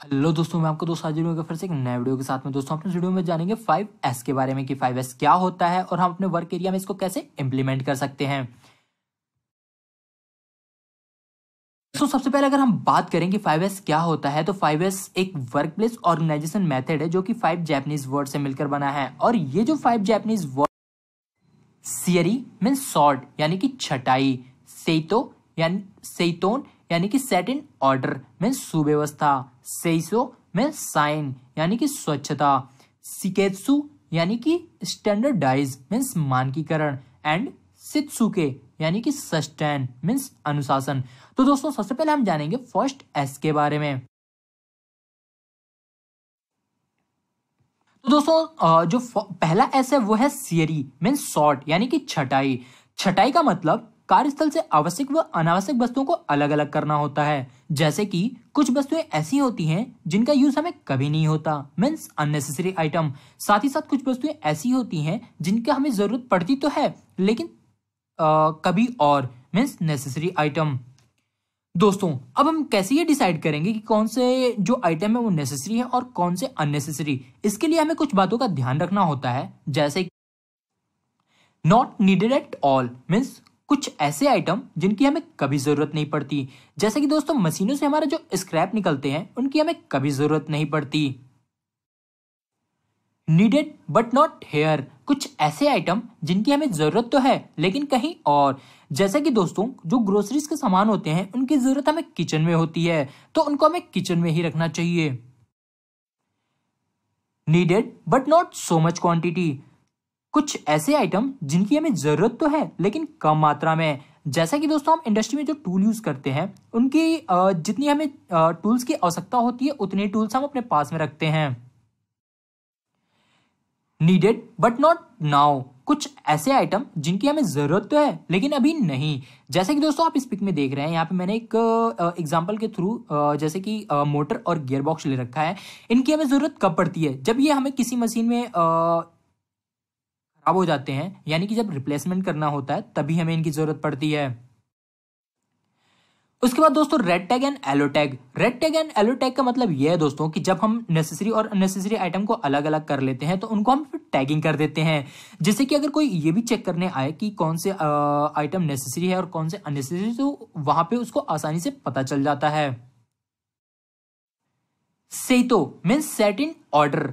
Hello दोस्तों, मैं आपको दोस्त हाजिर हूँ फिर से एक नए वीडियो के साथ में दोस्तों, अपने वीडियो में जानेंगे 5S के बारे में कि 5S क्या होता है और हम अपने वर्क एरिया में इसको कैसे इम्प्लीमेंट कर सकते हैं। तो सबसे पहले अगर हम बात करें कि 5S क्या होता है तो 5S एक वर्क प्लेस ऑर्गेनाइजेशन मेथड है जो कि फाइव जैपनीज वर्ड से मिलकर बना है। और ये जो five Japanese word सियरी mean sort यानी कि छटाई, सेतो, यानी सेतोन यानी कि सेट इन ऑर्डर मीन सुव्यवस्था सेइसो मीन साइन यानी कि स्वच्छता सिकेत्सु यानी कि स्टैंडर्डाइज मीन्स मानकीकरण एंड सित्सुके यानी कि सस्टेन मीन्स अनुशासन। तो दोस्तों, सबसे पहले हम जानेंगे फ़र्स्ट एस के बारे में। तो दोस्तों जो पहला एस है, वो है सियरी मीन्स शॉर्ट यानी कि छटाई। छटाई का मतलब कार्यस्थल से आवश्यक व अनावश्यक वस्तुओं को अलग अलग करना होता है। जैसे कि कुछ वस्तुएँ ऐसी होती हैं जिनका यूज़ हमें कभी नहीं होता। मीन्स अननेसेसरी आइटम साथ ही साथ कुछ वस्तुएँ ऐसी होती हैं जिनका हमें ज़रूरत पड़ती तो है लेकिन आ, कभी और। मीन्स नेसेसरी आइटम दोस्तों अब हम कैसे ये डिसाइड करेंगे कि कौन से जो आइटम है वो नेसेसरी है और कौन से अननेसेसरी इसके लिए हमें कुछ बातों का ध्यान रखना होता है जैसे not needed at all means कुछ ऐसे आइटम जिनकी हमें कभी ज़रूरत नहीं पड़ती। जैसे कि दोस्तों, मशीनों से हमारा जो स्क्रैप निकलते हैं, उनकी हमें कभी ज़रूरत नहीं पड़ती। नीडेड बट नॉट हेयर कुछ ऐसे आइटम जिनकी हमें ज़रूरत तो है, लेकिन कहीं और। जैसे कि दोस्तों, जो ग्रोसरीज के सामान होते हैं, उनकी ज़रूरत हमें किचन में होती है तो उनको हमें किचन में ही रखना चाहिए। Needed but not so much quantity कुछ ऐसे आइटम जिनकी हमें ज़रूरत तो है, लेकिन कम मात्रा में जैसा कि दोस्तों, हम इंडस्ट्री में जो टूल यूज़ करते हैं, उनकी जितनी हमें टूल्स की आवश्यकता होती है, उतने टूल्स हम अपने पास में रखते हैं। नीडेड बट नॉट नाउ कुछ ऐसे आइटम जिनकी हमें ज़रूरत तो है, लेकिन अभी नहीं। जैसे कि दोस्तों, आप इस पिक में देख रहे हैं, यहाँ पे मैंने एक एग्जांपल के थ्रू जैसे कि मोटर और गियर बॉक्स ले रखा है। इनकी हमें ज़रूरत कब पड़ती है? जब ये हमें किसी मशीन में खराब हो जाते हैं, यानी कि जब रिप्लेसमेंट करना होता है, तभी हमें इनकी ज़रूरत पड़ती है। उसके बाद दोस्तों red tag and yellow tag red tag and yellow tag का मतलब यह है दोस्तों कि जब हम नेसेसरी और अननेसेसरी आइटम को अलग अलग कर लेते हैं तो उनको हम टैगिंग कर देते हैं। जैसे कि अगर कोई ये भी चेक करने आए कि कौन से आइटम नेसेसरी है और कौन से अननेसेसरी तो वहाँ पे उसको आसानी से पता चल जाता है। सेतो मीन्स सेट इन ऑर्डर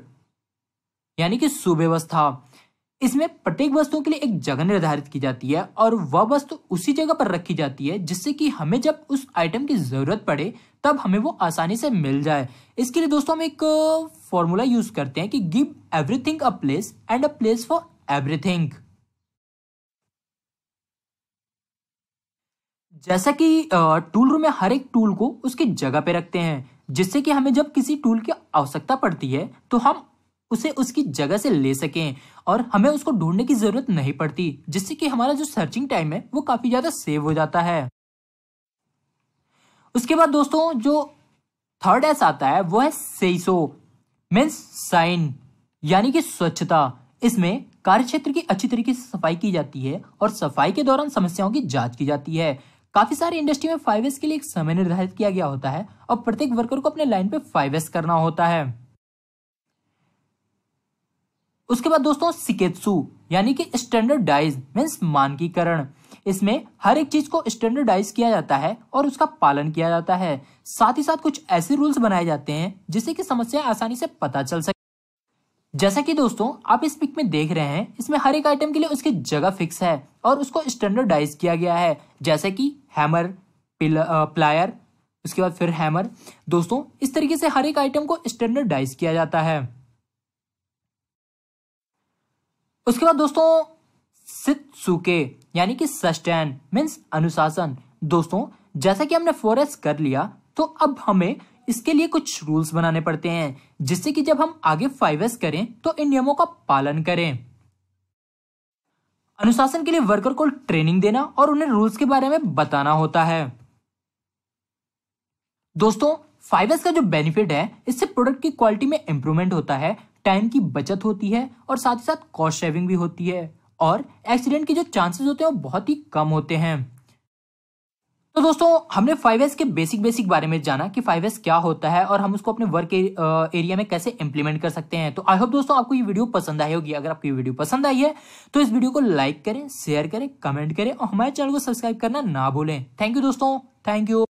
यानी कि सुव्यवस्था। इसमें प्रत्येक वस्तुओं के लिए एक जगह निर्धारित की जाती है और वह वस्तु उसी जगह पर रखी जाती है जिससे कि हमें जब उस आइटम की ज़रूरत पड़े, तब हमें वो आसानी से मिल जाए। इसके लिए दोस्तों हम एक फॉर्मूला यूज़ करते हैं कि give everything a place and a place for everything जैसा कि टूल रूम में हर एक टूल को उसकी जगह पे रखते हैं, जिससे कि हमें जब किसी टूल की आवश्यकता पड़ती है तो हम उसे उसकी जगह से ले सकें और हमें उसको ढूँढने की ज़रूरत नहीं पड़ती, जिससे कि हमारा जो सर्चिंग टाइम है, वो काफ़ी ज़्यादा सेव हो जाता है। उसके बाद दोस्तों, जो थर्ड एस आता है, वो है सेसो मीन्स साइन यानी कि स्वच्छता। इसमें कार्य क्षेत्र की अच्छी तरीके से सफ़ाई की जाती है और सफ़ाई के दौरान समस्याओं की जाँच की जाती है। काफ़ी सारी इंडस्ट्री में फाइव एस के लिए एक समय निर्धारित किया गया होता है और प्रत्येक वर्कर को अपने लाइन पे फाइव एस करना होता है। उसके बाद दोस्तों सिकेत्सु, यानी कि स्टैंडर्डाइज मीन्स मानकीकरण। इसमें हर एक चीज़ को स्टैंडर्डाइज किया जाता है और उसका पालन किया जाता है। साथ ही साथ कुछ ऐसे रूल्स बनाए जाते हैं, जिससे कि समस्या आसानी से पता चल सके। जैसा कि दोस्तों, आप इस पिक में देख रहे हैं, इसमें हर एक आइटम के लिए उसकी जगह फिक्स है और उसको स्टैंडर्डाइज किया गया है। जैसे कि हैमर प्लायर उसके बाद फिर हैमर दोस्तों, इस तरीके से हर एक आइटम को स्टैंडर्डाइज किया जाता है। उसके बाद दोस्तों, सित्सुके, यानी कि सस्टेन, मीन्स अनुशासन। दोस्तों, जैसा कि हमने फोर कर लिया तो अब हमें इसके लिए कुछ रूल्स बनाने पड़ते हैं, जिससे कि जब हम आगे फाइव एस करें तो इन नियमों का पालन करें। अनुशासन के लिए वर्कर को ट्रेनिंग देना और उन्हें रूल्स के बारे में बताना होता है। दोस्तों फाइव एस का जो बेनिफिट है, इससे प्रोडक्ट की क्वालिटी में इंप्रूवमेंट होता है टाइम की बचत होती है और साथ ही साथ कॉस्ट सेविंग भी होती है और एक्सीडेंट के जो चांसेस होते हैं वो बहुत ही कम होते हैं। तो दोस्तों, हमने फाइव एस के बेसिक बेसिक बारे में जाना कि फाइव एस क्या होता है और हम उसको अपने वर्क एरिया में कैसे इंप्लीमेंट कर सकते हैं। तो आई होप दोस्तों आपको ये वीडियो पसंद आई होगी। अगर आपको ये वीडियो पसंद आई है तो इस वीडियो को लाइक करें शेयर करें कमेंट करें और हमारे चैनल को सब्सक्राइब करना ना भूलें। थैंक यू दोस्तों। Thank you